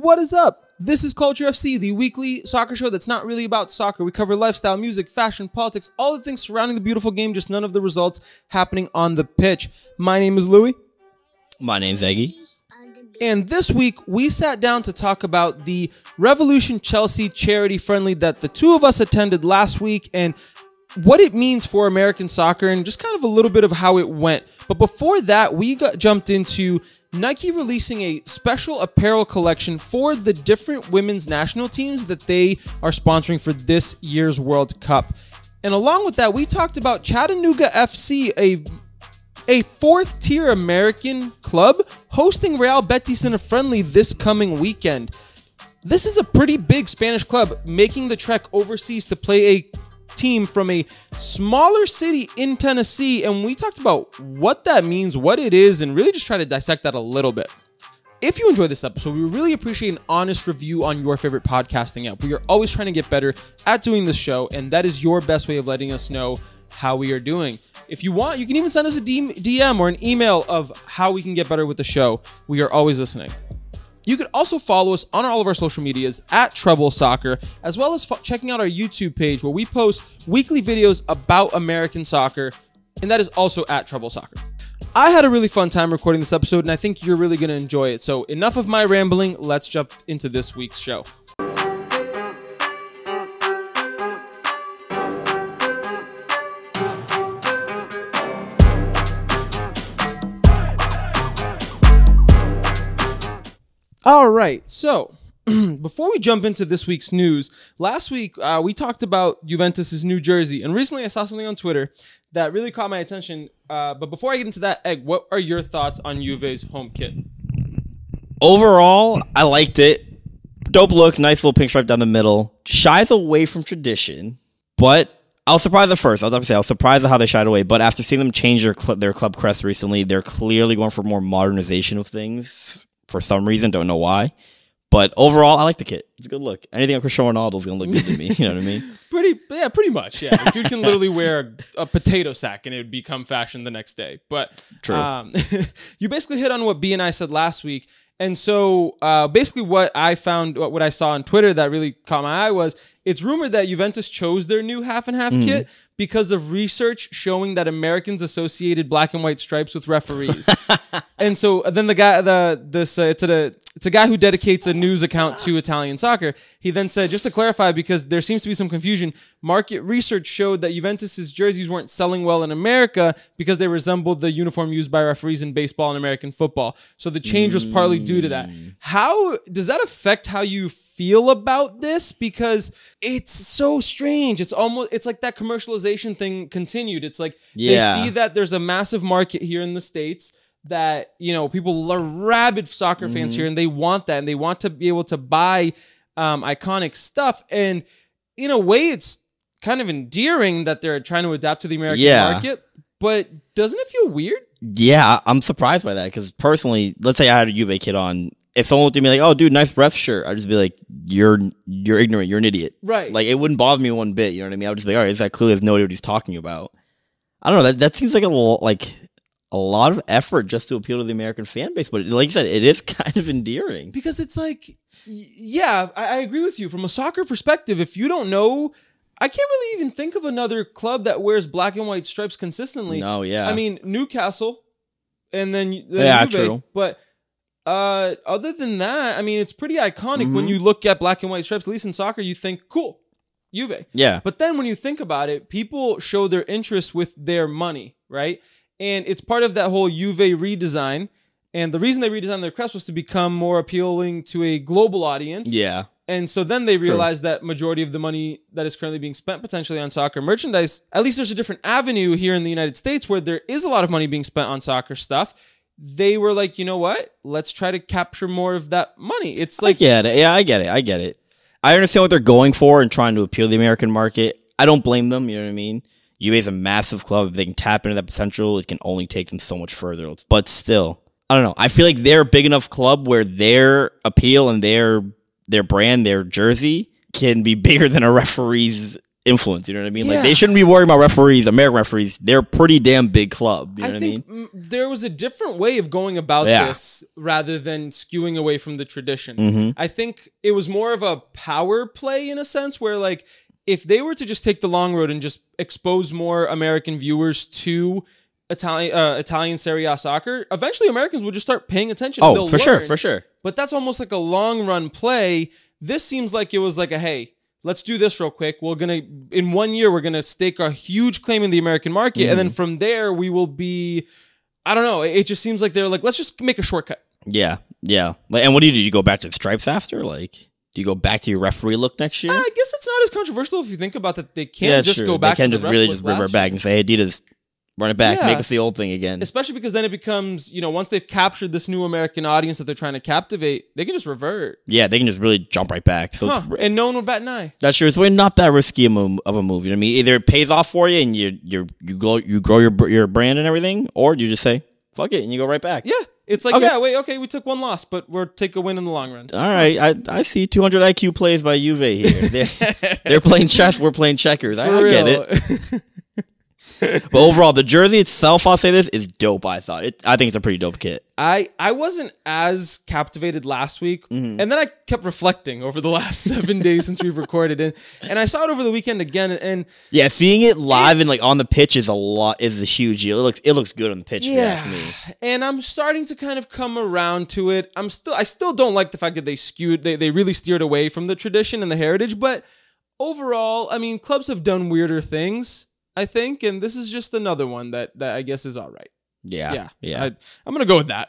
What is up? This is Culture FC, the weekly soccer show that's not really about soccer. We cover lifestyle, music, fashion, politics, all the things surrounding the beautiful game, just none of the results happening on the pitch. My name is Louie. My name's Eggy. And this week, we sat down to talk about the Revolution Chelsea charity friendly that the two of us attended last week and what it means for American soccer and just kind of a little bit of how it went. But before that, we got jumped into Nike releasing a special apparel collection for the different women's national teams that they are sponsoring for this year's World Cup. And along with that, we talked about Chattanooga FC, a a fourth tier American club hosting Real Betis in a friendly this coming weekend. This is a pretty big Spanish club making the trek overseas to play a team from a smaller city in Tennessee. And we talked about what that means, what it is, and really just try to dissect that a little bit. If you enjoyed this episode, we really appreciate an honest review on your favorite podcasting app. We are always trying to get better at doing this show, and that is your best way of letting us know how we are doing. If you want, you can even send us a DM or an email of how we can get better with the show. We are always listening. You can also follow us on all of our social medias at Trebl Soccer, as well as checking out our YouTube page where we post weekly videos about American soccer, and that is also at Trebl Soccer. I had a really fun time recording this episode, and I think you're really going to enjoy it. So, enough of my rambling. Let's jump into this week's show. All right. So, before we jump into this week's news, last week uh, we talked about Juventus's new jersey, and recently I saw something on Twitter that really caught my attention. Uh, but before I get into that, Egg, what are your thoughts on Juve's home kit? Overall, I liked it. Dope look, nice little pink stripe down the middle. Shies away from tradition, but I was surprised at first. I was say I was surprised at how they shied away, but after seeing them change their cl- their club crest recently, they're clearly going for more modernization of things for some reason. Don't know why. But overall, I like the kit. It's a good look. Anything on Cristiano Ronaldo is gonna look good to me. You know what I mean? Pretty, yeah, pretty much. Yeah, dude can literally wear a, a, potato sack and it would become fashion the next day. But True. Um, you basically hit on what B and I said last week. And so, uh, basically, what I found, what, what I saw on Twitter that really caught my eye was it's rumored that Juventus chose their new half and half kit because of research showing that Americans associated black and white stripes with referees. and so then the guy, the this uh, it's a it's a guy who dedicates a news account to Italian soccer. He then said, just to clarify, because there seems to be some confusion, market research showed that Juventus's jerseys weren't selling well in America because they resembled the uniform used by referees in baseball and American football. So the change was partly due to that. How does that affect how you feel about this? Because it's so strange. It's almost it's like that commercialization thing continued. It's like Yeah. they see that there's a massive market here in the states that you know people are rabid soccer fans here and they want that and they want to be able to buy um, iconic stuff and in a way it's kind of endearing that they're trying to adapt to the American Yeah. market but doesn't it feel weird Yeah, I'm surprised by that because personally, let's say I had a Juve kit on. If someone looked at me like, "Oh, dude, nice breath shirt," I'd just be like, "You're you're ignorant. You're an idiot." Right. Like it wouldn't bother me one bit. You know what I mean? I would just be like, "All right, this guy clearly has no idea what he's talking about." I don't know. That that seems like a like a lot of effort just to appeal to the American fan base. But like you said, it is kind of endearing. because it's like yeah I, I agree with you from a soccer perspective if you don't know I can't really even think of another club that wears black and white stripes consistently No, yeah. I mean Newcastle, and then, then Yeah, Juve, true. But uh, other than that, I mean, it's pretty iconic when Mhm. you look at black and white stripes. At least in soccer, you think cool, Juve. yeah, But then when you think about it, people show their interest with their money, right? And it's part of that whole Juve redesign. And the reason they redesigned their crest was to become more appealing to a global audience. yeah, And so then they realized that majority of the money that is currently being spent potentially on soccer merchandise, at least there's a different avenue here in the United States where there is a lot of money being spent on soccer stuff. They were like, you know what? Let's try to capture more of that money. It's like, it. Yeah, I get it. I get it. I understand what they're going for and trying to appeal to the American market. I don't blame them. You know what I mean? Juve is a massive club. If they can tap into that potential, it can only take them so much further. But still, I don't know. I feel like they're a big enough club where their appeal and their their brand, their jersey, can be bigger than a referee's influence. You know what I mean? Like they shouldn't be worrying about referees, American referees. They're a pretty damn big club. You know I what I mean? mm, there was a different way of going about Yeah. this rather than skewing away from the tradition. Mm-hmm. I think it was more of a power play in a sense where like if they were to just take the long road and just expose more American viewers to Italian uh, Italian Serie A soccer, eventually Americans would just start paying attention. Oh, for sure, for sure. But that's almost like a long run play. This seems like it was like a hey, let's do this real quick. We're gonna in one year we're gonna stake a huge claim in the American market, and Mm-hmm. then from there we will be. I don't know. It just seems like they're like let's just make a shortcut. Yeah, yeah. And what do you do? You go back to the stripes after? Like, do you go back to your referee look next year? I guess it's not as controversial if you think about that. They can't just true. go back. They can to just the really just revert back and say, "Hey, Adidas, run it back, Yeah. make us the old thing again." Especially because then it becomes, you know, once they've captured this new American audience that they're trying to captivate, they can just revert. Yeah, they can just really jump right back. So Huh. it's, And no one will bat an eye. that's true. So It's really not that risky of a, of a move. You know what I mean? Either it pays off for you and you you you grow you grow your your brand and everything, or you just say fuck it and you go right back. Yeah. It's like, Okay. yeah, wait, okay, we took one loss, but we'll take a win in the long run. All right, I, I see 200 IQ plays by Juve here. They're, they're playing chess. We're playing checkers. I, I get it. But overall, the jersey itself, I'll say this, is dope. I thought it. I think it's a pretty dope kit. I I wasn't as captivated last week, Mm-hmm. and then I kept reflecting over the last seven days since we've recorded it, and I saw it over the weekend again, and Yeah, seeing it live and like on the pitch is a lot. Is a huge deal. It looks it looks good on the pitch. If you ask me. and I'm starting to kind of come around to it. I'm still I still don't like the fact that they skewed they they really steered away from the tradition and the heritage, but overall, I mean, clubs have done weirder things, I think, and this is just another one that that I guess is all right. Yeah, Yeah, yeah. I, I'm gonna go with that.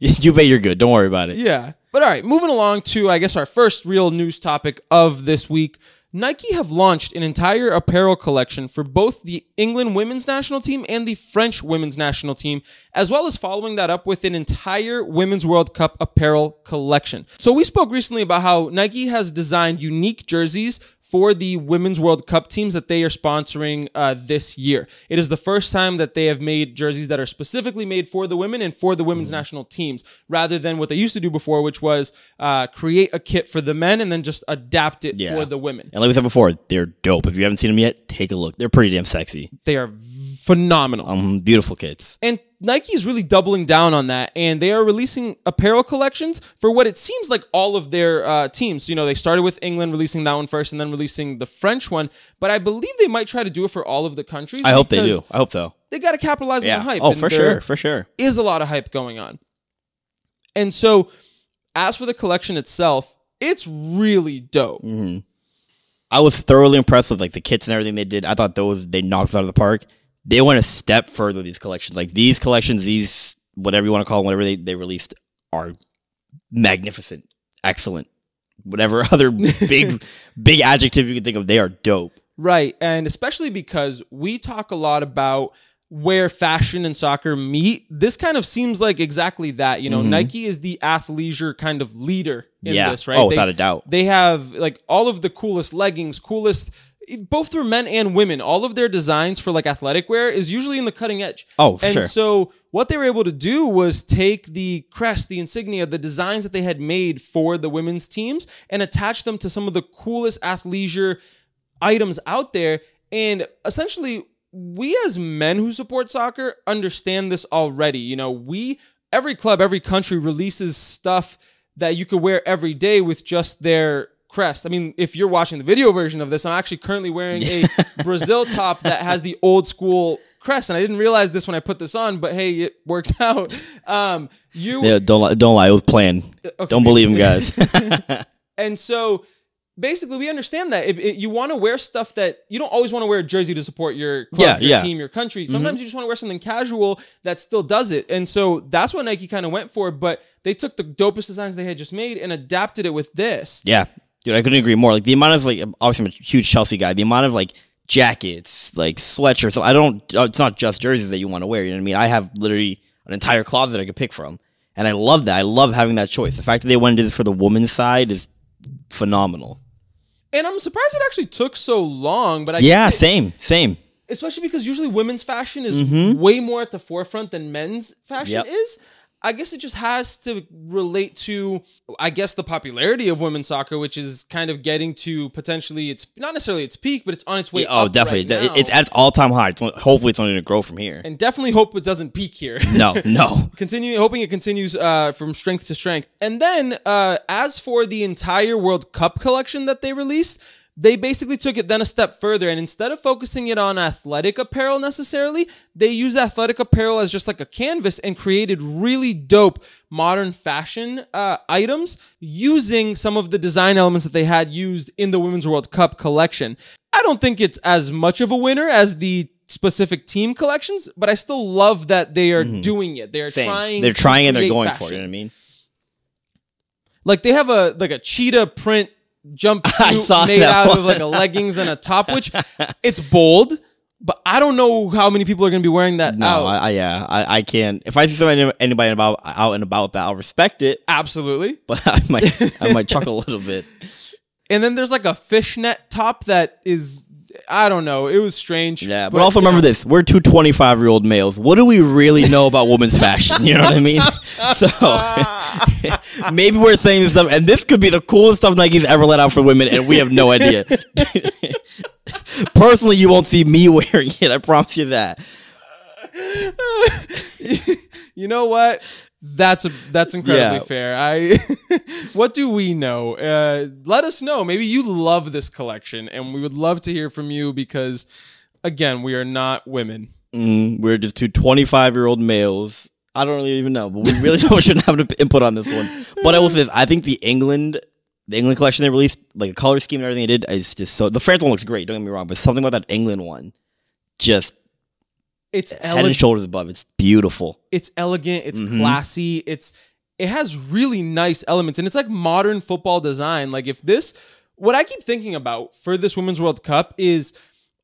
you bet you're good. Don't worry about it. Yeah. But all right, moving along to, I guess, our first real news topic of this week. Nike have launched an entire apparel collection for both the England women's national team and the French women's national team, as well as following that up with an entire Women's World Cup apparel collection. So, we spoke recently about how Nike has designed unique jerseys for the Women's World Cup teams that they are sponsoring uh, this year. It is the first time that they have made jerseys that are specifically made for the women and for the women's Mm-hmm. national teams, rather than what they used to do before, which was uh, create a kit for the men and then just adapt it Yeah. for the women. And like we said before, they're dope. If you haven't seen them yet, take a look. They're pretty damn sexy. They are phenomenal. Um, beautiful kids. And Nike is really doubling down on that, and they are releasing apparel collections for what it seems like all of their uh, teams. You know, they started with England releasing that one first, and then releasing the French one. But I believe they might try to do it for all of the countries. I hope they do. I hope so. They got to capitalize on the hype. Oh, for sure. For sure. is a lot of hype going on. And so, as for the collection itself, it's really dope. I was thoroughly impressed with like the kits and everything they did. I thought those they knocked out of the park. They went a step further. These collections, like these collections, these whatever you want to call them, whatever they, they released, are magnificent, excellent. Whatever other big big adjective you can think of, they are dope. Right. And especially because we talk a lot about where fashion and soccer meet. This kind of seems like exactly that. You know, Nike is the athleisure kind of leader in Mm-hmm. Yeah. this, right? Oh, They- without a doubt. They have like all of the coolest leggings, coolest both for men and women. All of their designs for like athletic wear is usually in the cutting edge. Oh, for and sure. so what they were able to do was take the crest, the insignia, the designs that they had made for the women's teams and attach them to some of the coolest athleisure items out there. And essentially, we as men who support soccer understand this already. You know, we, every club, every country releases stuff that you could wear every day with just their crest. I mean, if you're watching the video version of this, I'm actually currently wearing a Brazil top that has the old school crest. And I didn't realize this when I put this on, but hey, it worked out. Um, you Yeah, don't li- don't lie. It was planned. Don't believe him, guys. And so basically, we understand that if, if you want to wear stuff that you don't always want to wear a jersey to support your club, Yeah, your yeah. team, your country. Sometimes you just want to wear something casual that still does it. And so that's what Nike kind of went for. But they took the dopest designs they had just made and adapted it with this. Yeah, dude, I couldn't agree more. Like the amount of like, obviously I'm a huge Chelsea guy. The amount of like jackets, like sweatshirts. I don't. uh, It's not just jerseys that you want to wear. You know what I mean? I have literally an entire closet I could pick from, and I love that. I love having that choice. The fact that they went into this for the woman's side is phenomenal. And I'm surprised it actually took so long. But I Yeah, guess it- same, same. especially because usually women's fashion is way more at the forefront than men's fashion Yep. is. I guess it just has to relate to, I guess, the popularity of women's soccer, which is kind of getting to potentially it's not necessarily its peak, but it's on its way. oh, up definitely. right it's at its all time high. It's, hopefully, it's only going to grow from here. and definitely hope it doesn't peak here. No, no. continue hoping it continues uh, from strength to strength. And then uh, as for the entire World Cup collection that they released, they basically took it then a step further and instead of focusing it on athletic apparel necessarily, they used athletic apparel as just like a canvas and created really dope modern fashion uh, items using some of the design elements that they had used in the Women's World Cup collection. I don't think it's as much of a winner as the specific team collections, but I still love that they are doing it. They are Mm-hmm. Same. trying. They're trying and they're going for it. You know what I mean? Like they have a like a cheetah print jumpsuit made out one. of like a leggings and a top, which it's bold, but I don't know how many people are going to be wearing that No, out. I, I yeah, I, I can't. If I see somebody anybody about out and about that, I'll respect it, Absolutely. but I might I might chuckle a little bit. And then there's like a fishnet top that is I don't know. It was strange. Yeah, but, also remember this: we're two 25 year old males. What do we really know about women's fashion? You know what I mean? So maybe we're saying this stuff, and this could be the coolest stuff Nike's ever let out for women, and we have no idea. Personally, you won't see me wearing it. I promise you that. you know what? That's a that's incredibly Yeah. fair. I what do we know? Uh, let us know. Maybe you love this collection, and we would love to hear from you because, again, we are not women. Mm, we're just two 25 year old males. I don't really even know, but we really don't, shouldn't have an input on this one. But I will say this: I think the England, the England collection they released, like the color scheme and everything they did, is just so. The France one looks great. Don't get me wrong, but something about that England one, just It's head and shoulders above. It's beautiful. It's elegant. It's Mm-hmm. classy. It's it has really nice elements, and it's like modern football design. Like if this, what I keep thinking about for this Women's World Cup is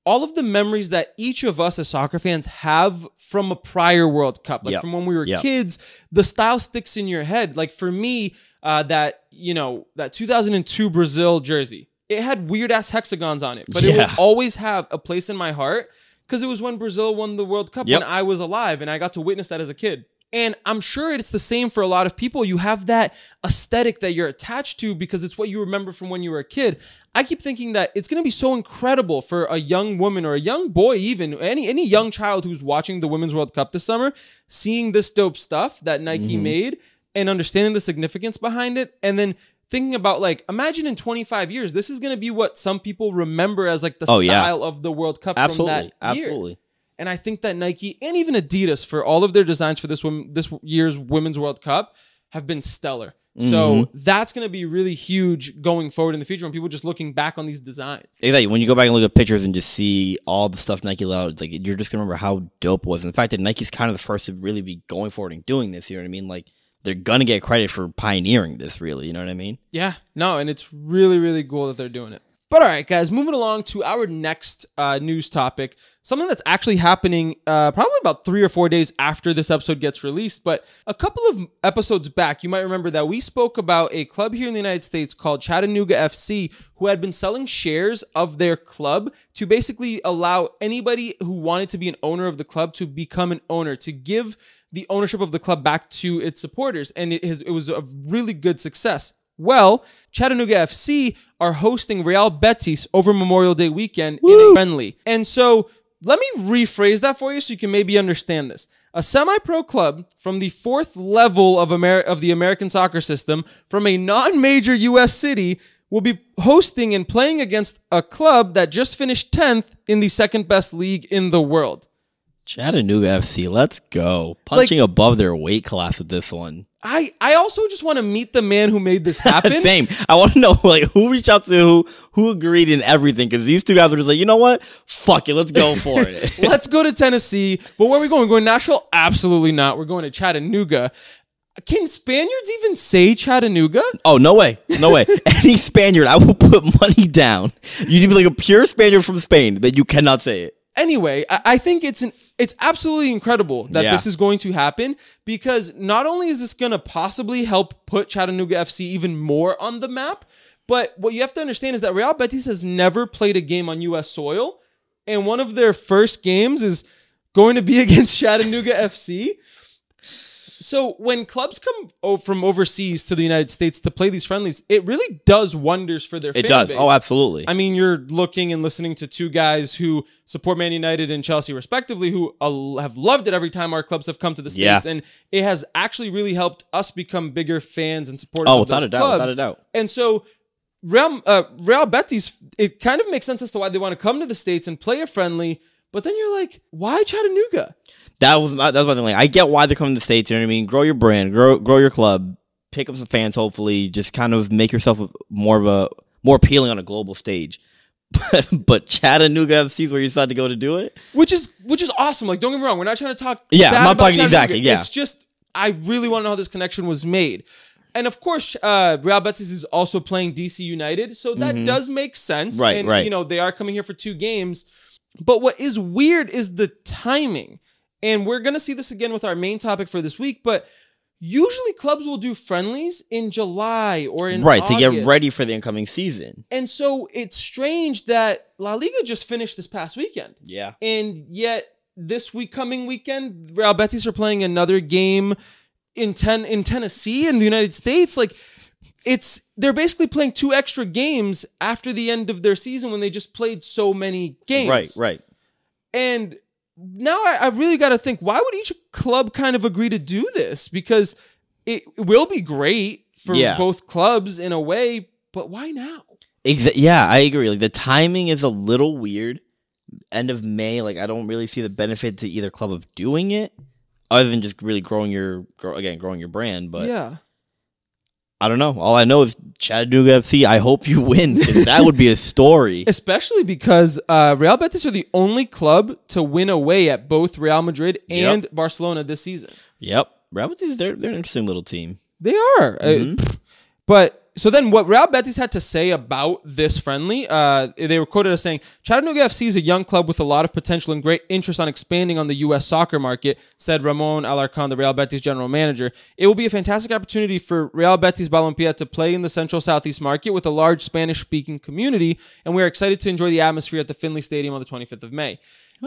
all of the memories that each of us as soccer fans have from a prior World Cup, like Yep. from when we were Yep. kids. The style sticks in your head. Like for me, uh, that you know that 2002 Brazil jersey, it had weird ass hexagons on it, but it will always have a place in my heart because it was when Brazil won the World Cup Yep. when I was alive and I got to witness that as a kid. And I'm sure it's the same for a lot of people. You have that aesthetic that you're attached to because it's what you remember from when you were a kid. I keep thinking that it's going to be so incredible for a young woman or a young boy, even any any young child who's watching the Women's World Cup this summer, seeing this dope stuff that Nike Mm-hmm. made and understanding the significance behind it, and then thinking about like, imagine in 25 years, this is going to be what some people remember as like the Oh, yeah. style of the World Cup Absolutely, from that year. absolutely. And I think that Nike and even Adidas for all of their designs for this women, this year's Women's World Cup have been stellar. Mm-hmm. So that's going to be really huge going forward in the future when people just looking back on these designs. Exactly. When you go back and look at pictures and just see all the stuff Nike allowed like you're just gonna remember how dope it was. And the fact that Nike's kind of the first to really be going forward and doing this. You know what I mean? Like they're gonna get credit for pioneering this. Really, you know what I mean? Yeah, no, and it's really, really cool that they're doing it. But all right, guys, moving along to our next uh, news topic, something that's actually happening uh, probably about three or four days after this episode gets released. But a couple of episodes back, you might remember that we spoke about a club here in the United States called Chattanooga FC, who had been selling shares of their club to basically allow anybody who wanted to be an owner of the club to become an owner, to give the ownership of the club back to its supporters. And it, has, it was a really good success. Well, Chattanooga FC are hosting Real Betis over Memorial Day weekend in a friendly. And so let me rephrase that for you so you can maybe understand this. A semi-pro club from the fourth level of, Amer- of the American soccer system from a non-major U.S. city will be hosting and playing against a club that just finished 10th in the second best league in the world. Chattanooga FC, let's go. Punching above their weight class with this one. I, I also just want to meet the man who made this happen. Same. I want to know like who reached out to who, who agreed in everything because these two guys were just like, you know what? Fuck it, let's go for it. Let's go to Tennessee. But where are we going? We're going to Nashville? Absolutely not. We're going to Chattanooga. Can Spaniards even say Chattanooga? oh no way, no way. Any Spaniard, I will put money down. You need to be like a pure Spaniard from Spain that you cannot say it. Anyway, I, I think it's an it's absolutely incredible that Yeah. this is going to happen because not only is this going to possibly help put Chattanooga FC even more on the map, but what you have to understand is that Real Betis has never played a game on U.S. soil, and one of their first games is going to be against Chattanooga FC. So when clubs come from overseas to the United States to play these friendlies, it really does wonders for their. It does. base. Oh, absolutely. I mean, you're looking and listening to two guys who support Man United and Chelsea respectively, who uh, have loved it every time our clubs have come to the states, Yeah. and it has actually really helped us become bigger fans and supporters. Oh, of without those a doubt, clubs. without a doubt. And so, Real, uh, Real Betis, it kind of makes sense as to why they want to come to the states and play a friendly. But then you're like, why Chattanooga? that was my, that was my thing. Like, I get why they're coming to the states. You know what I mean? Grow your brand, grow grow your club, pick up some fans. Hopefully, just kind of make yourself more of a more appealing on a global stage. But, but Chattanooga FC is where you decide to go to do it. which is which is awesome. Like, don't get me wrong, we're not trying to talk. Yeah, I'm not talking- exactly, yeah. it's just I really want to know how this connection was made. And of course, uh, Real Betis is also playing DC United, so that does make sense. Mm-hmm. Right, and, right. You know, they are coming here for two games. But what is weird is the timing, and we're gonna see this again with our main topic for this week. But usually, clubs will do friendlies in July or in right to get ready for the incoming season. And so it's strange that La Liga just finished this past weekend. Yeah. And yet this week coming weekend, Real Betis are playing another game in ten in Tennessee in the United States. Like it's they're basically playing two extra games after the end of their season when they just played so many games. Right. Right. And now I, I really got to think why would each club kind of agree to do this? Because it will be great for Yeah. both clubs in a way, but why now? Exa- yeah, I agree. Like the timing is a little weird. End of May, like I don't really see the benefit to either club of doing it, other than just really growing your grow, again growing your brand. But yeah. I don't know. All I know is Chattanooga FC. I hope you win. that would be a story. Especially because uh, Real Betis are the only club to win away at both Real Madrid and Barcelona this season. Yep, Rabbits. They're they're an interesting little team. They are. Uh, Mm-hmm. but so then what Real Betis had to say about this friendly, uh, they were quoted as saying, Chattanooga FC is a young club with a lot of potential and great interest on expanding on the U.S. soccer market, said Ramon Alarcon, the Real Betis general manager. It will be a fantastic opportunity for Real Betis Balompié to play in the Central Southeast market with a large Spanish-speaking community, and we are excited to enjoy the atmosphere at the Finley Stadium on the 25th of May.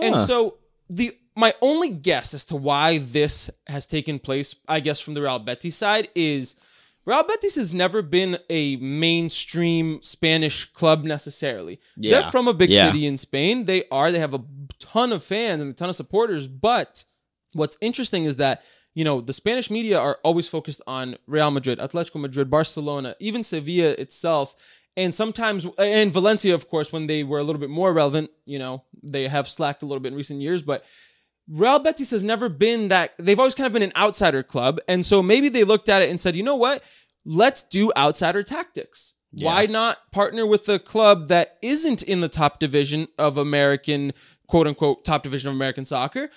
And so the my only guess as to why this has taken place, I guess, from the Real Betis side is Real Betis has never been a mainstream Spanish club necessarily. Yeah. They're from a big Yeah. city in Spain. They are. They have a ton of fans and a ton of supporters. But what's interesting is that you know the Spanish media are always focused on Real Madrid, Atletico Madrid, Barcelona, even Sevilla itself. And sometimes, and Valencia, of course, when they were a little bit more relevant, you know, they have slacked a little bit in recent years. But Real Betis has never been that. They've always kind of been an outsider club, and so maybe they looked at it and said, you know what? Let's do outsider tactics. Why not partner with a club that isn't in the top division of American, quote unquote, top division of American soccer,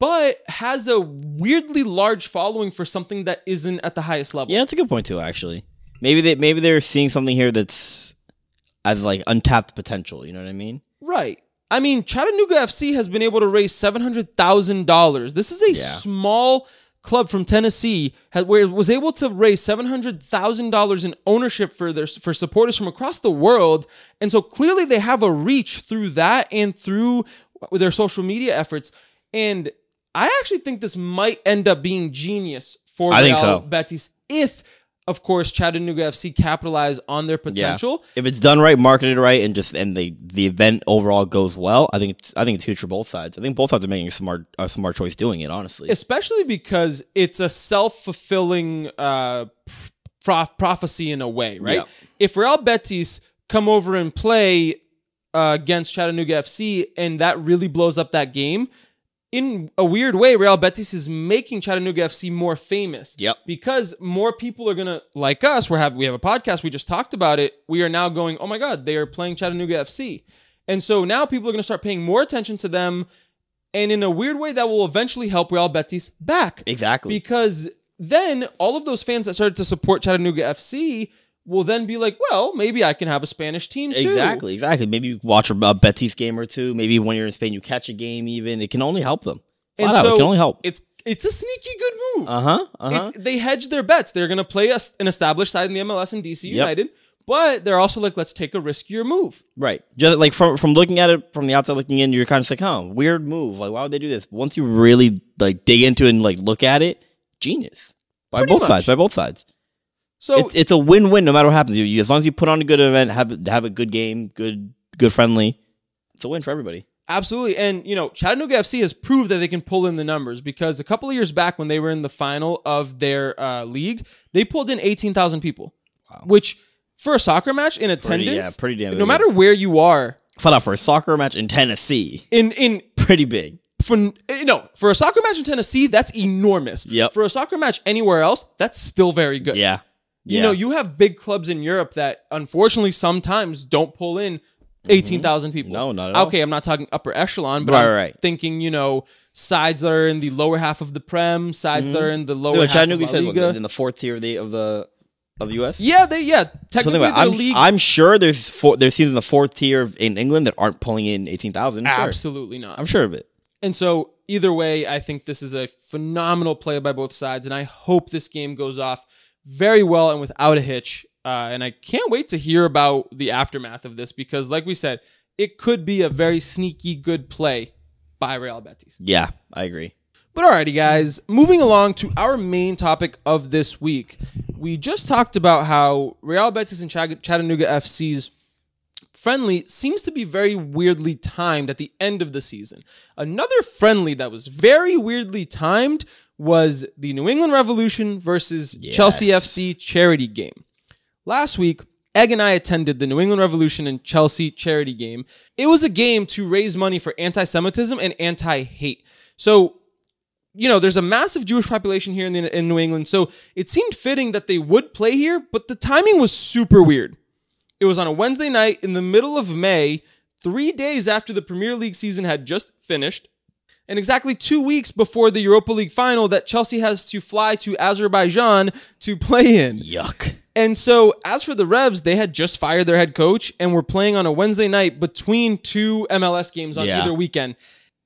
but has a weirdly large following for something that isn't at the highest level? Yeah, that's a good point too. Actually, maybe they maybe they're seeing something here that's as like untapped potential. You know what I mean? Right. I mean, Chattanooga FC has been able to raise seven hundred thousand dollars. This is a Yeah. small club from Tennessee had, where it was able to raise seven hundred thousand dollars in ownership for their for supporters from across the world, and so clearly they have a reach through that and through their social media efforts. And I actually think this might end up being genius for I Real so. Betis if, of course, Chattanooga FC capitalize on their potential. If it's done right, marketed right, and just and the the event overall goes well, I think it's, I think it's huge for both sides. I think both sides are making a smart a smart choice doing it. Honestly, especially because it's a self-fulfilling uh, pro- prophecy in a way, right? Yeah. If Real Betis come over and play uh, against Chattanooga FC, and that really blows up that game, in a weird way, Real Betis is making Chattanooga FC more famous. Yep. Because more people are gonna like us. We have we have a podcast. We just talked about it. We are now going. Oh my God, they are playing Chattanooga FC, and so now people are gonna start paying more attention to them, and in a weird way, that will eventually help Real Betis back exactly. because then all of those fans that started to support Chattanooga FC will then be like, well, maybe I can have a Spanish team too. Exactly, exactly. Maybe you watch a Betis game or two. Maybe when you're in Spain, you catch a game. Even it can only help them. And out, so it can only help. It's it's a sneaky good move. Uh huh. Uh huh. They hedge their bets. They're going to play us an established side in the MLS and DC United, but they're also like, let's take a riskier move. Right. Just like from from looking at it from the outside looking in, you're kind of like, huh, weird move. Like, why would they do this? Once you really like dig into it and like look at it, genius by Pretty both much. sides. By both sides, So it's it's a win win no matter what happens. You, you as long as you put on a good event, have have a good game, good good friendly, it's a win for everybody. Absolutely. And, you know, Chattanooga FC has proved that they can pull in the numbers because a couple of years back when they were in the final of their uh, league, they pulled in 18,000 people, wow. which for a soccer match in attendance, yeah, pretty damn no big. matter where you are Flat out for a soccer match in Tennessee, in, in, pretty big. for, you know, for a soccer match in Tennessee, that's enormous. Yep. For a soccer match anywhere else, that's still very good. Yeah, You yeah. know, you have big clubs in Europe that unfortunately sometimes don't pull in 18,000 mm-hmm. people. No, not at all. Okay, I'm not talking upper echelon, but Right, I'm right. thinking, you know, sides that are in the lower half of the Prem, sides that mm-hmm. are in the lower No, half Chattanooga of La says what, Liga. in the fourth tier of the of the of the U.S. yeah, they yeah, technically like I'm, league I'm sure there's four, there's teams in the fourth tier of- in England that aren't pulling in eighteen thousand. Sure. absolutely not. I'm sure of it. And so either way, I think this is a phenomenal play by both sides, and I hope this game goes off very well and without a hitch. Uh, and I can't wait to hear about the aftermath of this because, like we said, it could be a very sneaky good play by Real Betis. Yeah, I agree. But alrighty, guys, moving along to our main topic of this week. We just talked about how Real Betis and Chat- Chattanooga FC's friendly seems to be very weirdly timed at the end of the season. Another friendly that was very weirdly timed was the New England Revolution versus Chelsea FC charity game. Last week, Egg and I attended the New England Revolution and Chelsea charity game. It was a game to raise money for anti Semitism and anti hate. So, you know, there's a massive Jewish population here in, the, in New England. So it seemed fitting that they would play here, but the timing was super weird. It was on a Wednesday night in the middle of May, three days after the Premier League season had just finished, and exactly two weeks before the Europa League final that Chelsea has to fly to Azerbaijan to play in. Yuck. And so, as for the Revs, they had just fired their head coach and were playing on a Wednesday night between two MLS games on Yeah. either weekend.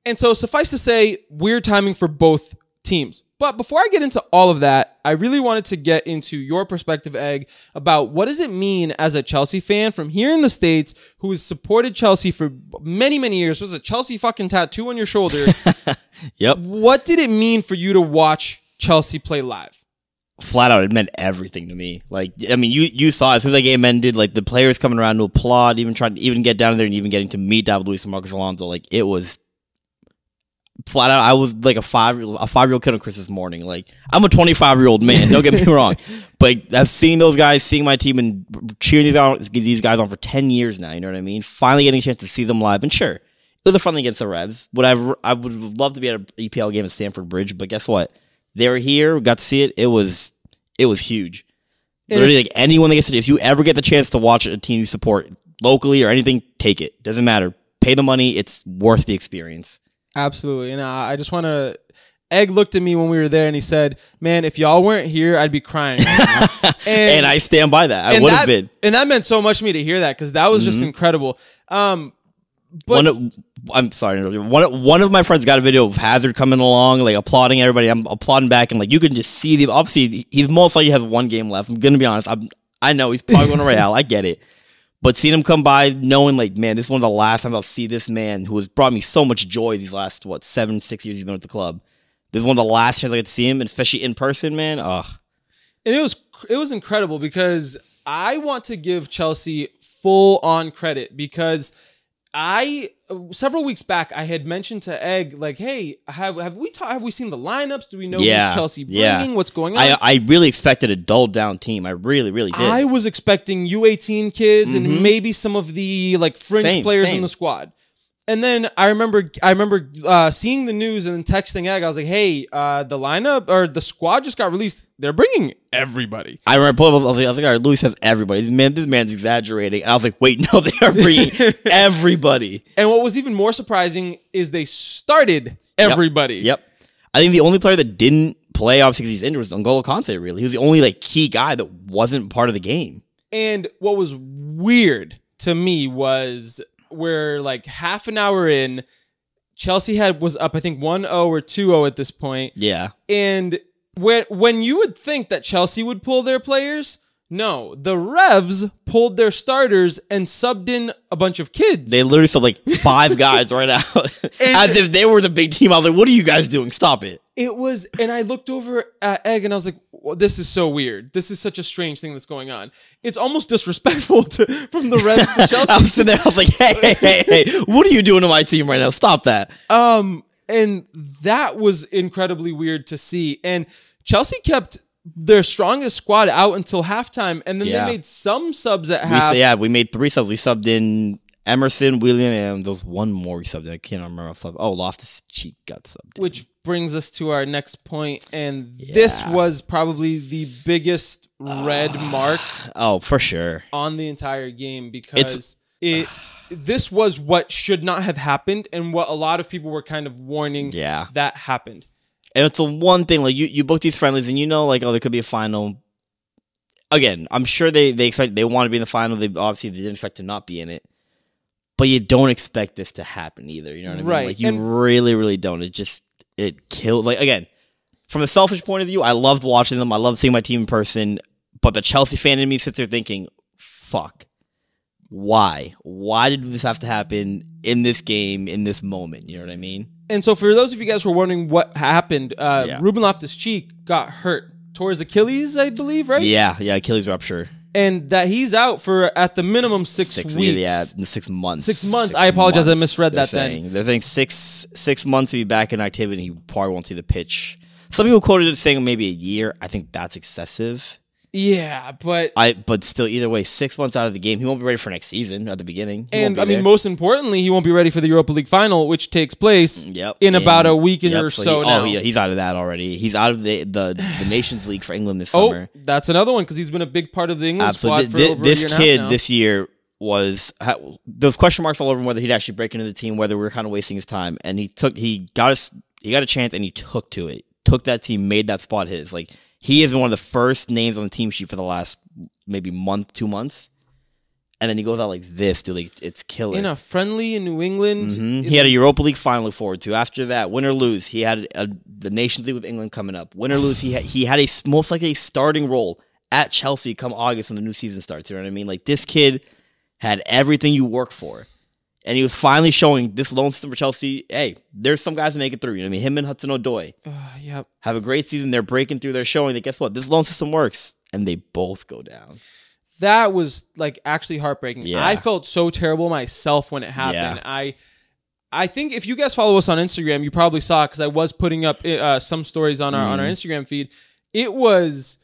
And so, suffice to say, weird timing for both teams. But before I get into all of that, I really wanted to get into your perspective, Egg, about what does it mean as a Chelsea fan from here in the States who has supported Chelsea for many, many years, was a Chelsea fucking tattoo on your shoulder. Yep. what did it mean for you to watch Chelsea play live? Flat out, it meant everything to me. Like, I mean, you you saw it. as soon as that game ended, like the players coming around to applaud, even trying to even get down there and even getting to meet David Luiz and Marcos Alonso. Like, it was flat out. I was like a five a five year old kid on Christmas morning. Like, I'm a 25 year old man. Don't get me wrong, but I've seen those guys, seeing my team and cheering these on, these guys on for 10 years now. You know what I mean? Finally getting a chance to see them live, and sure. It was a friendly against the Revs. Would I've, I would love to be at an EPL game at Stamford Bridge, but guess what? They were here, got to see it. It was it was huge. Literally, like anyone that gets to, if you ever get the chance to watch a team you support locally or anything, take it. Doesn't matter. Pay the money. It's worth the experience. Absolutely. And uh, I just want to. Egg looked at me when we were there and he said, Man, if y'all weren't here, I'd be crying. and, And I stand by that. I and would that, have been. And that meant so much to me to hear that because that was just incredible. Um, but One of, I'm sorry. One one of my friends got a video of Hazard coming along, like applauding everybody. I'm applauding back, and like you can just see the. Obviously, he's most likely has one game left. I'm gonna be honest. I'm, I know he's probably going to Real. I get it, but seeing him come by, knowing like, man, this is one of the last times I'll see this man who has brought me so much joy these last what seven, six years he's been with the club. This is one of the last times I get to see him, and especially in person, man. Ugh. and it was it was incredible because I want to give Chelsea full on credit because I several weeks back I had mentioned to Egg like, hey, have have we ta- have we seen the lineups? Do we know Yeah, who's Chelsea bringing? yeah. What's going on? I I really expected a dulled down team. I really, really did. I was expecting U18 kids and mm-hmm. maybe some of the like fringe Same, players in the squad. And then I remember I remember uh, seeing the news and then texting Egg. I was like, "Hey, uh, the lineup or the squad just got released. They're bringing everybody." I remember pulling up, I was like, I was like, all right, Louie has everybody. This man, this man's exaggerating. And I was like, wait, no, they are bringing everybody. And what was even more surprising is they started everybody. Yep. I think the only player that didn't play, obviously, because he's injured, was N'Golo Kanté, really. He was the only like key guy that wasn't part of the game. And what was weird to me was where like half an hour in, Chelsea had was up I think 1-0 or 2-0 at this point. Yeah. And when when you would think that Chelsea would pull their players, no, the Revs pulled their starters and subbed in a bunch of kids. They literally subbed like five guys right out. As if they were the big team. I was like, what are you guys doing? Stop it. It was, and I looked over at Egg and I was like, well, "This is so weird. This is such a strange thing that's going on. It's almost disrespectful to from the Revs to I was sitting there. I was like, "Hey, hey, hey, hey! What are you doing to my team right now? Stop that!" Um, and that was incredibly weird to see. And Chelsea kept their strongest squad out until halftime, and then Yeah. they made some subs at We half. sa- yeah, we made three subs. We subbed in Emerson, Willian, and there was one more subbed. I can't remember. off the top- Oh, Loftus Cheek got subbed. Which brings us to our next point, and this was probably the biggest red mark Oh, for sure. on the entire game because it this was what should not have happened and what a lot of people were kind of warning Yeah. that happened. And it's the one thing like you you book these friendlies and you know like oh there could be a final. Again, I'm sure they they expect they want to be in the final. They obviously they didn't expect to not be in it, but you don't expect this to happen either. You know what I mean? Right, Like you and- really really don't. It just it killed. Like again, from a selfish point of view, I loved watching them. I loved seeing my team in person. But the Chelsea fan in me sits there thinking, "Fuck, why? Why did this have to happen in this game in this moment?" You know what I mean? And so, for those of you guys who are wondering what happened, uh, Yeah. Ruben Loftus Cheek got hurt, tore his Achilles, I believe, right? Yeah, yeah. Achilles rupture. And that he's out for at the minimum six, six weeks. yeah, six months. Six months. I apologize, I misread they're that then. saying. They're saying six six months to be back in activity. He probably won't see the pitch. Some people quoted it saying maybe a year. I think that's excessive. Yeah, but I but still either way, six months out of the game, he won't be ready for next season at the beginning. He and be I mean, there. most importantly, he won't be ready for the Europa League final, which takes place mm, Yep. in about a And- week yep, or so he- oh, now. Oh yeah, he's out of that already. He's out of the the, the Nations League for England this Oh, summer. that's another one because he's been a big part of the England Absolutely. squad for Th- over this a year and a kid this year was those question marks all over him whether he'd actually break into the team, whether we were kind of wasting his time, and he took he got us he got a chance and he took to it, took that team, made that spot his. Like he has been one of the first names on the team sheet for the last maybe month, two months, and then he goes out like this, dude. Like it's killer. in a friendly in New England. Mhm. He had a Europa League final to look forward to. After that, win or lose, he had a, the Nations League with England coming up. Win or lose, he had, he had a most likely a starting role at Chelsea come August when the new season starts. You know what I mean? Like this kid had everything you work for, and he was finally showing this loan system for Chelsea. Hey, there's some guys that make it through. You know what I mean? Him and Hudson Odoi Uh, yep. have a great season. They're breaking through. They're showing that guess what? This loan system works, and they both go down. that was like actually heartbreaking. Yeah. I felt so terrible myself when it happened. Yeah. I I think if you guys follow us on Instagram, you probably saw it because I was putting up uh, some stories on our on our Mm. Instagram feed. It was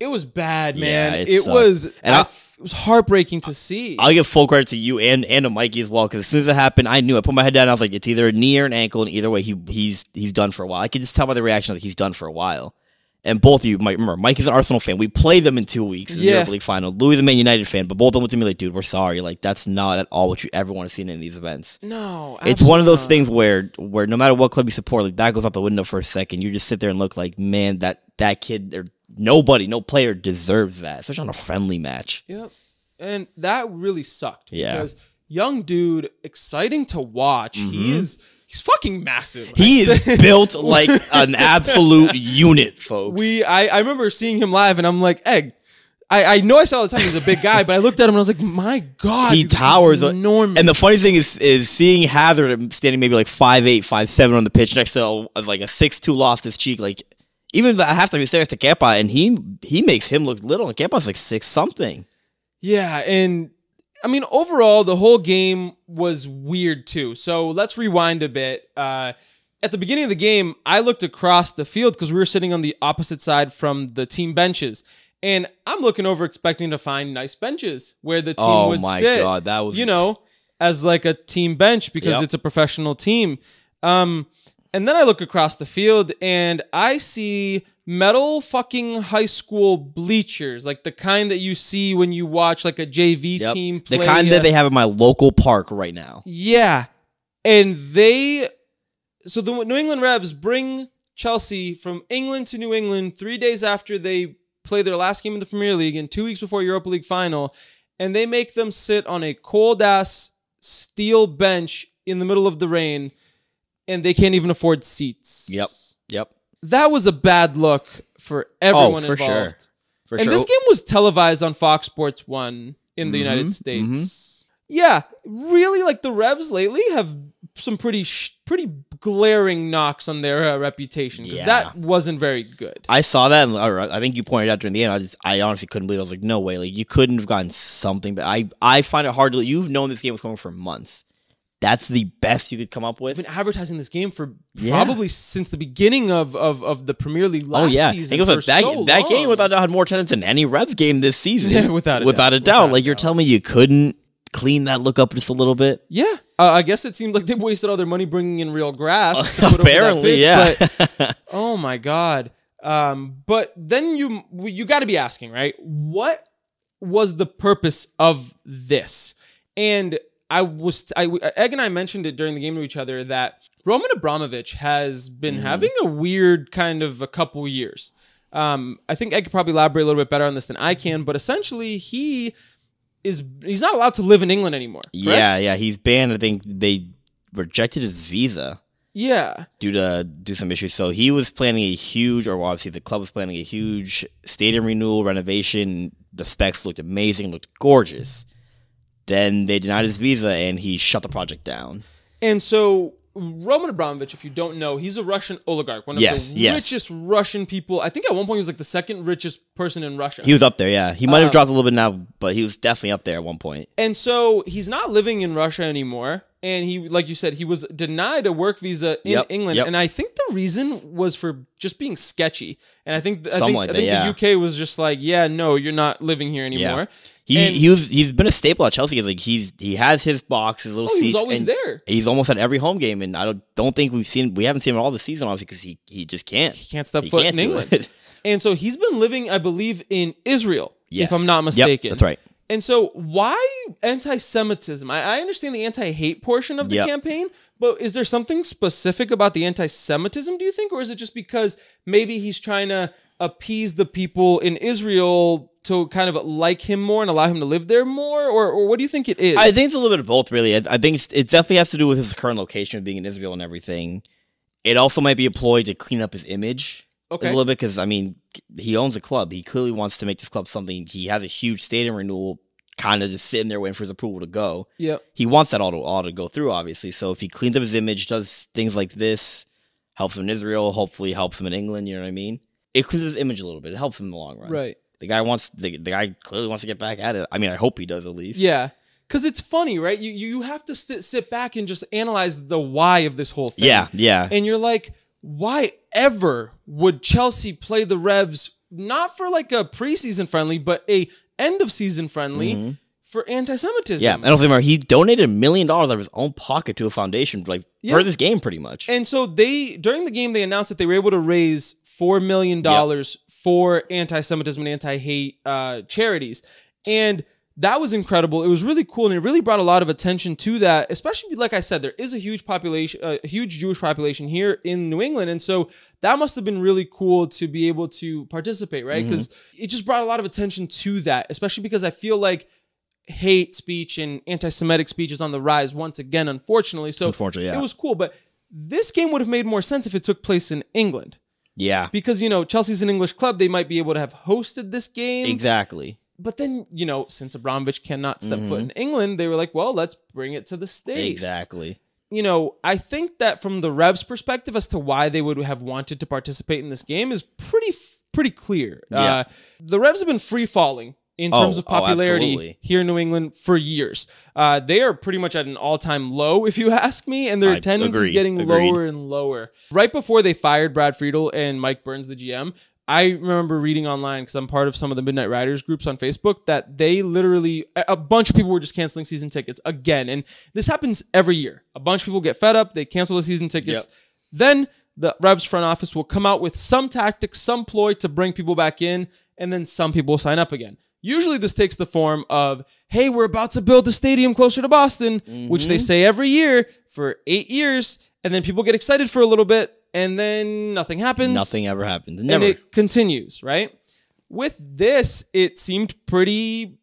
it was bad, man. Yeah, it it was And I- I- was heartbreaking to see. I'll give full credit to you and and to Mikey as well because as soon as it happened, I knew. I put my head down. I was like, it's either a knee or an ankle, and either way, he he's he's done for a while. I could just tell by the reaction that he's done for a while. And both of you, Mike, remember, Mike is an Arsenal fan. We play them in two weeks in the Yeah. Europa League final. Louie is a Man United fan, but both of them looked at me like, dude, we're sorry. Like that's not at all what you ever want to see in any of these events. no, It's one of those things where where no matter what club you support, like that goes out the window for a second. You just sit there and look like, man, that that kid or nobody, no player deserves that, especially on a friendly match. Yep. And that really sucked Yeah. because young dude, exciting to watch. He is he's fucking massive. Mm-hmm. He is built like an absolute unit, folks. we I, I remember seeing him live and I'm like, Egg. I, I know I saw all the time he's a big guy, but I looked at him and I was like, my God, he towers enormous. And the funny thing is is seeing Hazard standing maybe like five eight, five seven on the pitch next to like a six two Loftus cheek, like even at halftime he stares to Kepa and he he makes him look little and Kepa's like six something. Yeah, and I mean overall the whole game was weird too. So let's rewind a bit. Uh, at the beginning of the game, I looked across the field because we were sitting on the opposite side from the team benches. And I'm looking over expecting to find nice benches where the team Oh would my sit. God, that was- you know, as like a team bench because Yep. it's a professional team. Um, and then I look across the field and I see metal fucking high school bleachers, like the kind that you see when you watch like a JV Yep. team play. the kind that they have in my local park right now. yeah. And they, so the New England Revs bring Chelsea from England to New England three days after they play their last game in the Premier League and two weeks before Europa League final. And they make them sit on a cold ass steel bench in the middle of the rain and they can't even afford seats. Yep. Yep. That was a bad look for everyone for involved. sure. For And sure. this game was televised on Fox Sports 1 in the United States. Yeah, really like the Revs lately have some pretty sh- pretty glaring knocks on their uh, reputation because Yeah. that wasn't very good. I saw that, and I think you pointed out during the end. I just, I honestly couldn't believe. It. I was like, no way, like you couldn't have gotten something. But I, I find it hard to. You've known this game was coming for months. That's the best you could come up with. I've been advertising this game for Yeah. probably since the beginning of, of, of the Premier League last Oh yeah, season. it was for like that. so that game without a doubt had more attendance than any Revs game this season. Yeah, without a without doubt. a doubt. Without a like you're doubt. telling me you couldn't clean that look up just a little bit. Yeah, uh, I guess it seemed like they wasted all their money bringing in real grass. to put over that Apparently, pitch, yeah. but- oh my god. Um, but then you you got to be asking, right? What was the purpose of this? And I was I Egg and I mentioned it during the game to each other that Roman Abramovich has been having a weird kind of a couple years. Um, I think Egg could probably elaborate a little bit better on this than I can, but essentially he is he's not allowed to live in England anymore. yeah, correct? yeah. He's banned. I think they rejected his visa yeah. due to do some issues. So he was planning a huge, or well, obviously the club was planning a huge stadium renewal, renovation. The specs looked amazing, looked gorgeous. Then they denied his visa, and he shut the project down. And so Roman Abramovich, if you don't know, he's a Russian oligarch, one of Yes, the yes. richest Russian people. I think at one point he was like the second richest person in Russia. He was up there, yeah. He might Um, have dropped a little bit now, but he was definitely up there at one point. and so he's not living in Russia anymore. And he, like you said, he was denied a work visa in Yep, England. yep. And I think the reason was for just being sketchy. And I think I Something think, like I that, think yeah. the UK was just like, yeah, no, you're not living here anymore. He And- he was he's been a staple at Chelsea. He's like he's he has his box, his little Oh, seats. always and there. He's almost at every home game, and I don't don't think we've seen we haven't seen him all this season, obviously, because he he just can't. He can't step He foot can't in England. it. And so he's been living, I believe, in Israel, Yes. if I'm not Yep, mistaken. that's right. And so, why anti-Semitism? I, I understand the anti-hate portion of the Yep. campaign, but is there something specific about the anti-Semitism? Do you think, or is it just because maybe he's trying to appease the people in Israel to kind of like him more and allow him to live there more, or, or what do you think it is? I think it's a little bit of both, really. I, I think it's, it definitely has to do with his current location of being in Israel and everything. It also might be a ploy to clean up his image Okay. a little bit because I mean he owns a club. He clearly wants to make this club something. He has a huge stadium renewal, kind of just sitting there waiting for his approval to go. yeah. he wants that all to all to go through, obviously. So if he cleans up his image, does things like this, helps him in Israel, hopefully helps him in England. You know what I mean? It cleans up his image a little bit. It helps him in the long run. Right. The guy wants the, the guy clearly wants to get back at it. I mean, I hope he does at least. Yeah. Because it's funny, right? You you have to st- sit back and just analyze the why of this whole thing. Yeah. Yeah. and you're like, why ever would Chelsea play the Revs not for like a preseason friendly, but a end of season friendly for anti-Semitism? Mm-hmm. yeah. And also remember, he donated a million dollars out of his own pocket to a foundation, like Yeah. for this game, pretty much. And so they during the game they announced that they were able to raise four million dollars for anti-Semitism and anti-hate uh, charities, and that was incredible. It was really cool, and it really brought a lot of attention to that. Especially like I said, there is a huge population, a huge Jewish population here in New England, and so that must have been really cool to be able to participate, right? Because it just brought a lot of attention to that, especially because I feel like hate speech and anti-Semitic speech is on the rise once again, unfortunately. So Unfortunately, yeah. it was cool, but this game would have made more sense if it took place in England yeah. because you know Chelsea's an English club; they might be able to have hosted this game. Exactly. But then you know, since Abramovich cannot step foot in England, they were like, "Well, let's bring it to the states." Exactly. You know, I think that from the Revs' perspective as to why they would have wanted to participate in this game is pretty pretty clear. Yeah. Uh, the Revs have been free falling in terms Oh, of oh, popularity absolutely. here in New England for years. Uh, they are pretty much at an all time low, if you ask me, and their I attendance agree, is getting agreed. lower and lower. Right before they fired Brad Friedel and Mike Burns, the GM, I remember reading online because I'm part of some of the Midnight Riders groups on Facebook that they literally, a bunch of people were just canceling season tickets again. And this happens every year. A bunch of people get fed up, they cancel the season tickets. Yep. Then the Revs front office will come out with some tactic, some ploy to bring people back in, and then some people will sign up again. Usually, this takes the form of, hey, we're about to build a stadium closer to Boston, which they say every year for eight years. And then people get excited for a little bit, and then nothing happens. Nothing ever happens. Never. And it continues, right? With this, it seemed pretty,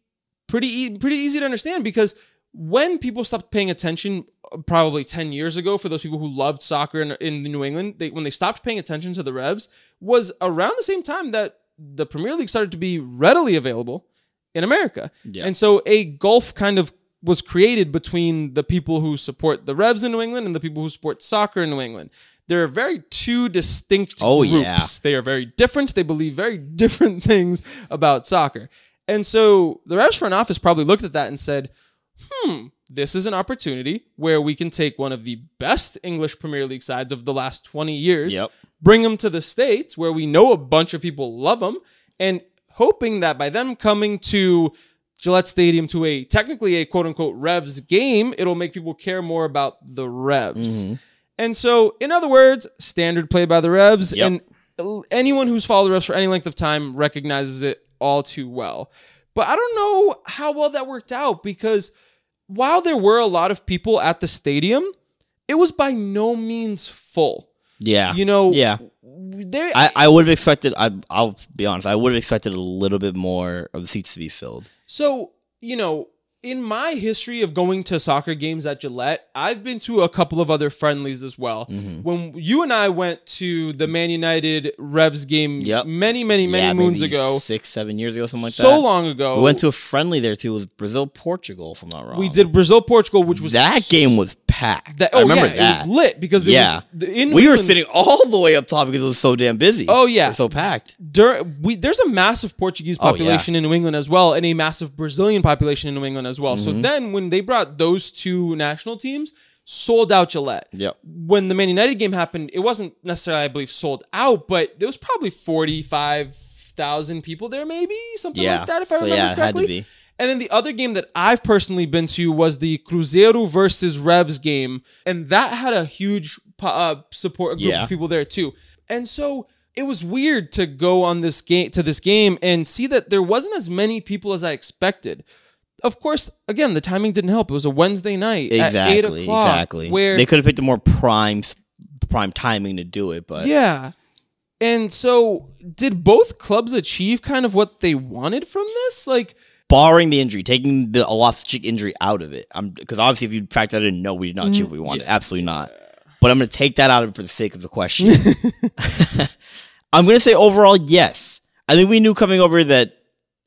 pretty, e- pretty easy to understand because when people stopped paying attention, uh, probably ten years ago, for those people who loved soccer in, in New England, they, when they stopped paying attention to the Revs, was around the same time that the Premier League started to be readily available in America. Yeah. And so a gulf kind of was created between the people who support the Revs in New England and the people who support soccer in New England. There are very two distinct Oh, groups. yeah. They are very different. They believe very different things about soccer. And so the Revs front office probably looked at that and said, hmm, this is an opportunity where we can take one of the best English Premier League sides of the last 20 years, Yep. bring them to the States where we know a bunch of people love them, and hoping that by them coming to Gillette Stadium to a technically a quote unquote Revs game, it'll make people care more about the Revs. Mm-hmm. And so, in other words, standard play by the Revs, Yep. and anyone who's followed the Revs for any length of time recognizes it all too well. But I don't know how well that worked out because while there were a lot of people at the stadium, it was by no means full. Yeah. You know, Yeah. There I, I would have expected. I, I'll be honest. I would have expected a little bit more of the seats to be filled. So, you know, in my history of going to soccer games at Gillette, I've been to a couple of other friendlies as well. Mm-hmm. When you and I went to the Man United Revs game Yep. many, many, many yeah, moons ago, six, seven years ago, something like so that. So long ago, We went to a friendly there too. It was Brazil, Portugal, if I'm not wrong. we did Brazil Portugal, which was that game was packed. That, I oh remember yeah, that. it was lit because it yeah, was in we were sitting all the way up top because it was so damn busy. Oh, yeah. So packed. dur- we, there's a massive Portuguese Oh, yeah. population in New England as well, and a massive Brazilian population in New England as well. Mm-hmm. So then, when they brought those two national teams, sold out Gillette. Yeah. When the Man United game happened, it wasn't necessarily, I believe, sold out, but there was probably forty five thousand people there, maybe something Yeah. like that, if I So, remember yeah, it had to correctly. be. And then the other game that I've personally been to was the Cruzeiro versus Revs game, and that had a huge uh, support group Yeah. of people there too. And so it was weird to go on this game to this game and see that there wasn't as many people as I expected. Of course, again, the timing didn't help. It was a Wednesday night at eight Exactly. o'clock, Exactly. where they could have picked a more prime prime timing to do it, but yeah. And so, did both clubs achieve kind of what they wanted from this? Like, barring the injury, taking the Loftus-Cheek injury out of it, because obviously if you factor that in, no, we did not achieve what we mm, wanted. Absolutely not. But I'm going to take that out of it for the sake of the question. I'm going to say overall, yes. I think we knew coming over that,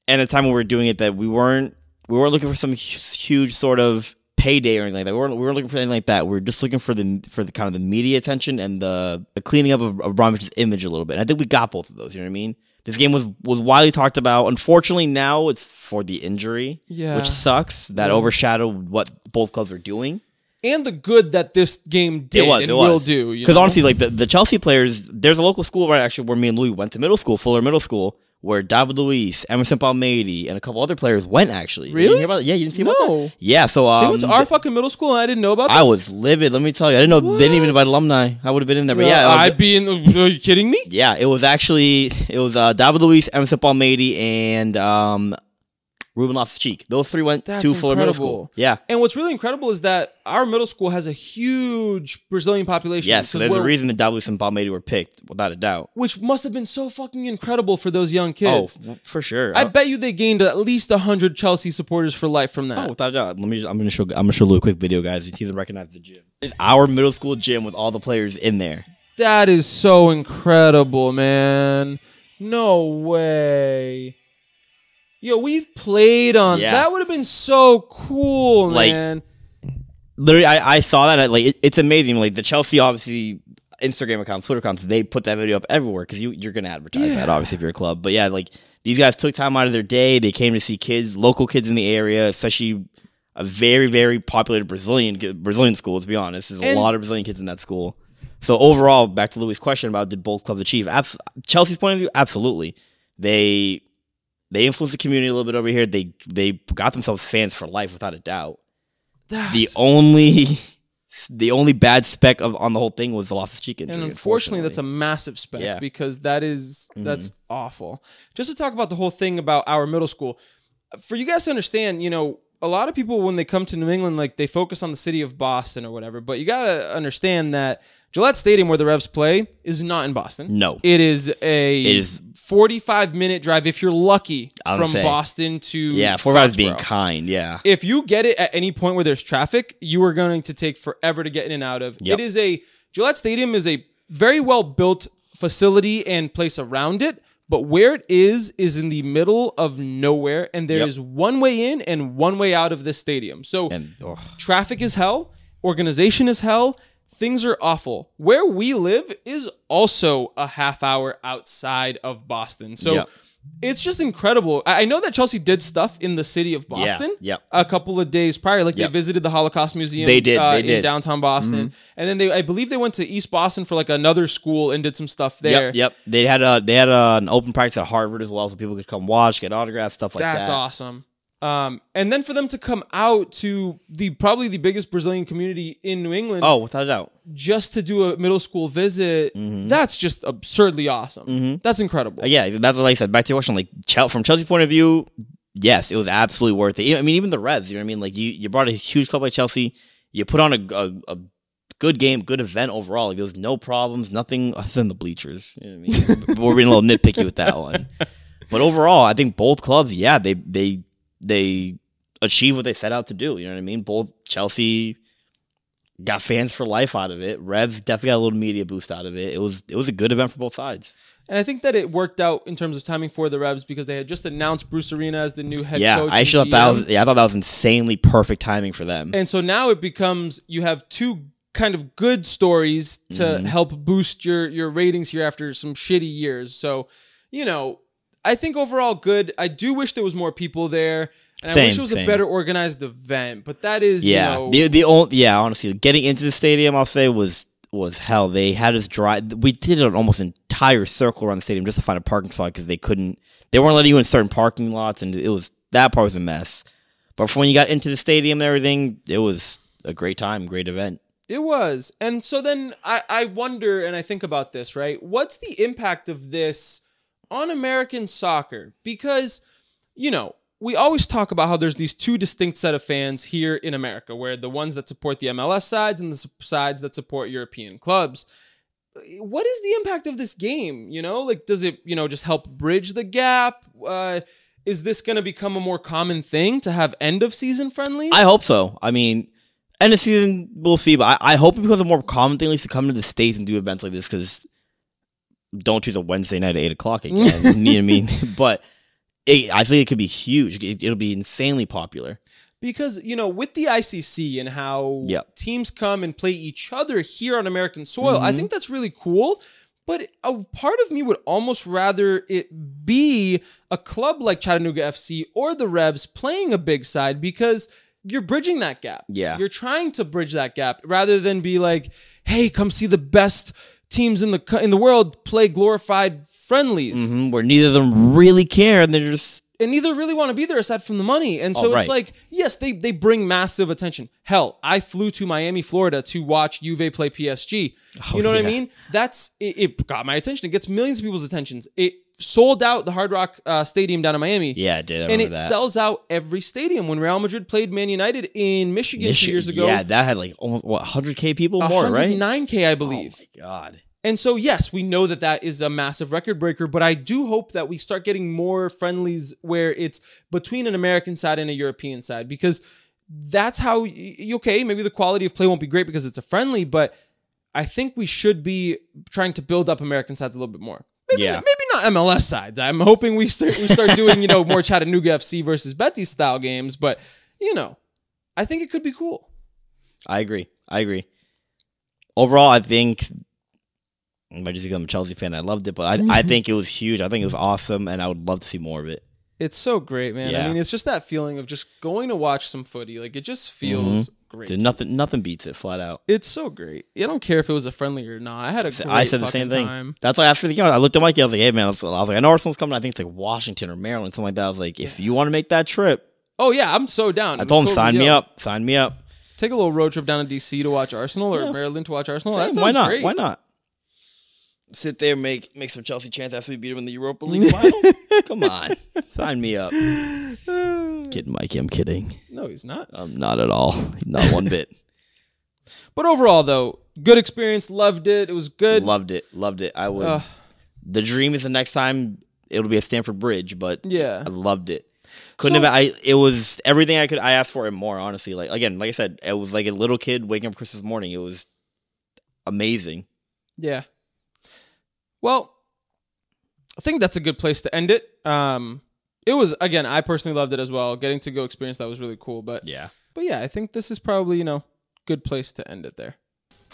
and at the time when we were doing it, that we weren't we weren't looking for some huge sort of payday or anything like that. We weren't, we weren't looking for anything like that. We were just looking for the for the kind of the media attention and the, the cleaning up of, of Abramovich's image a little bit. And I think we got both of those. You know what I mean? This game was was widely talked about. Unfortunately, now it's for the injury, Yeah. which sucks. That overshadowed what both clubs are doing. and the good that this game did It was, and it will do. Because honestly, like the, the Chelsea players, there's a local school right actually where me and Louis went to middle school, Fuller Middle School, where David Luiz, Emerson Palmieri, and a couple other players went actually. You Really? hear about that? Yeah, you didn't see about No. that? Yeah, so um, they went to our fucking middle school and I didn't know about this. I was livid. Let me tell you, I didn't know they didn't even invite alumni. I would have been in there, but yeah, was- I'd be in. The, are you kidding me? yeah, it was actually it was uh, David Luiz, Emerson Palmieri, and um, Ruben Loftus-Cheek. Those three went That's to Fuller Middle. School. Yeah. And what's really incredible is that our middle school has a huge Brazilian population. Yes, so there's a reason that David Luiz and Palmieri were picked, without a doubt. which must have been so fucking incredible for those young kids. Oh, for sure. I uh, bet you they gained at least hundred Chelsea supporters for life from that. Oh, without a doubt. Let me. Just, I'm gonna show. I'm gonna show a quick video, guys. You can recognize the gym. It's our middle school gym with all the players in there. That is so incredible, man. No way. Yo, we've played on Yeah. that. Would have been so cool, Like, man. Literally, I, I saw that. Like, it, it's amazing. Like the Chelsea, obviously, Instagram accounts, Twitter accounts, they put that video up everywhere because you you're gonna advertise that, obviously, if you're a club. But yeah, like these guys took time out of their day. They came to see kids, local kids in the area, especially a very very populated Brazilian Brazilian school. To be honest, there's a And- lot of Brazilian kids in that school. So overall, back to Louis' question about did both clubs achieve? Abs- Chelsea's point of view, absolutely. They they influenced the community a little bit over here. They they got themselves fans for life, without a doubt. The only the only bad speck of on the whole thing was the Loftus Cheek injury. and unfortunately, that's a massive spec Yeah. Mm-hmm. because that is- that's awful. Just to talk about the whole thing about our middle school, for you guys to understand, you know, a lot of people when they come to New England, like they focus on the city of Boston or whatever, but you gotta understand that Gillette Stadium, where the Revs play, is not in Boston. No. it is a It is- 45 minute drive if you're lucky from. Boston to yeah, four guys being kind. Yeah, if you get it at any point where there's traffic, you are going to take forever to get in and out of. Yep. It is a Gillette Stadium is a very well built facility and place around it, But where it is is in the middle of nowhere, and there is Yep. one way in and one way out of this stadium. So And traffic is hell, organization is hell, things are awful. Where we live is also a half hour outside of Boston. So Yep. it's just incredible. I know that Chelsea did stuff in the city of Boston yep. a couple of days prior. Like Yep. they visited the Holocaust Museum They did, uh, they in did. Mm-hmm. downtown Boston. And then they I believe they went to East Boston for like another school and did some stuff there. Yep, yep. They had a they had a, an open practice at Harvard as well, so people could come watch, get autographs, stuff like That's that. That's awesome. Um, and then for them to come out to the probably the biggest Brazilian community in New England Oh, without a doubt. just to do a middle school visit, that's just absurdly awesome. That's incredible. Uh, yeah, that's like I said. Back to your question, like Chel- from Chelsea's point of view, yes, it was absolutely worth it. I mean, even the Revs. You know what I mean? Like you, you brought a huge club like Chelsea. You put on a, a, a good game, good event overall. Like, there was no problems, nothing other than the bleachers. You know what I mean? We're being a little nitpicky with that one, but overall, I think both clubs, yeah, they they they achieve what they set out to do. You know what I mean? Both Chelsea got fans for life out of it. Revs definitely got a little media boost out of it. It was it was a good event for both sides. And I think that it worked out in terms of timing for the Revs because they had just announced Bruce Arena as the new head Yeah, coach. I actually thought that was yeah, I thought that was insanely perfect timing for them. And so now it becomes you have two kind of good stories to Mm-hmm. help boost your your ratings here after some shitty years. So, you know, I think overall good. I do wish there was more people there. And I wish it was a better organized event, but that is, yeah, you know, the the only yeah, honestly, getting into the stadium, I'll say was was hell. They had us drive. We did an almost entire circle around the stadium just to find a parking spot because they couldn't. They weren't letting you in certain parking lots, and it was that part was a mess. But when you got into the stadium and everything, it was a great time, great event. It was. And so then I, I wonder and I think about this, right? What's the impact of this on American soccer? Because, you know, we always talk about how there's these two distinct set of fans here in America, where the ones that support the MLS sides and the sides that support European clubs. What is the impact of this game? You know, like, does it, you know, just help bridge the gap? Uh, is this going to become a more common thing to have end of season friendly? I hope so. I mean, end of season, we'll see. But I, I hope it becomes a more common thing, at least to come to the States and do events like this because don't choose a Wednesday night at 8 o'clock again. you know what I mean? But it, I think it could be huge. It, it'll be insanely popular. because you know with the ICC and how Yep. teams come and play each other here on American soil, Mm-hmm. I think that's really cool. But a part of me would almost rather it be a club like Chattanooga FC or the Revs playing a big side because you're bridging that gap. Yeah. you're trying to bridge that gap rather than be like, "Hey, come see the best teams in the in the world play glorified friendlies." Mhm, Where neither of them really care and they're just. and neither really want to be there aside from the money. And so Oh, it's like, yes, they they bring massive attention. Hell, I flew to Miami, Florida to watch Juve play PSG. you know what I Oh, mean? That's it, it got my attention. It gets millions of people's attentions. It sold out the Hard Rock uh, Stadium down in Miami. Yeah, it did. I And it that. sells out every stadium. When Real Madrid played Man United in Michigan Michi- two years ago, Yeah, that had like almost, what, 100K people more, right? 109k, I believe. Oh, my God. And so, yes, we know that that is a massive record breaker, but I do hope that we start getting more friendlies where it's between an American side and a European side because that's how, okay, maybe the quality of play won't be great because it's a friendly, but I think we should be trying to build up American sides a little bit more. Maybe, Yeah. maybe not MLS sides. I'm hoping we start we start doing you know more Chattanooga FC versus Betis style games, but you know, I think it could be cool. I agree. I agree. Overall, I think I just become a Chelsea fan. I loved it, but I, I think it was huge. I think it was awesome, and I would love to see more of it. It's so great, man. I mean, it's just that feeling of just going to watch some footy. Like it just mm-hmm. feels great. Dude, nothing, nothing beats it flat out. It's so great. I don't care if it was a friendly or not. I had a great I said the same thing. time. That's why after the game, I looked at Mikey. I was like, "Hey, man," I was, like, "I know Arsenal's coming. I think it's like Washington or Maryland, something like that." I was like, "If you want to make that trip, Oh yeah, I'm so down. I told him sign me up, sign me up. Take a little road trip down to DC to watch Arsenal or Maryland to watch Arsenal. Same, why not? great. Why not? Sit there, make make some Chelsea chance after we beat them in the Europa League final. Come on, sign me up. Kidding, Mikey. I'm kidding. No, he's not. I'm not at all. Not one bit. But overall, though, good experience. Loved it. It was good. Loved it. Loved it. I would. Ugh. the dream is the next time it'll be at Stamford Bridge, but Yeah. I loved it. Couldn't So- have. I. It was everything I could. I asked for and more. Honestly, like again, like I said, it was like a little kid waking up Christmas morning. It was amazing. Yeah. Well, I think that's a good place to end it. Um, it was again, I personally loved it as well. Getting to go experience that was really cool. But Yeah. but yeah, I think this is probably you know good place to end it there.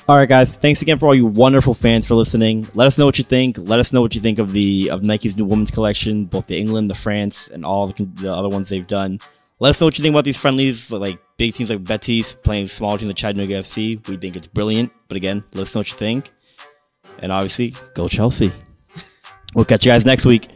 All right, guys. Thanks again for all you wonderful fans for listening. Let us know what you think. Let us know what you think of the of Nike's new women's collection, both the England, the France, and all the, the other ones they've done. Let us know what you think about these friendlies, like big teams like Betis playing smaller teams like Chattanooga FC. We think it's brilliant, but again, let us know what you think. And obviously, go Chelsea. We'll catch you guys next week.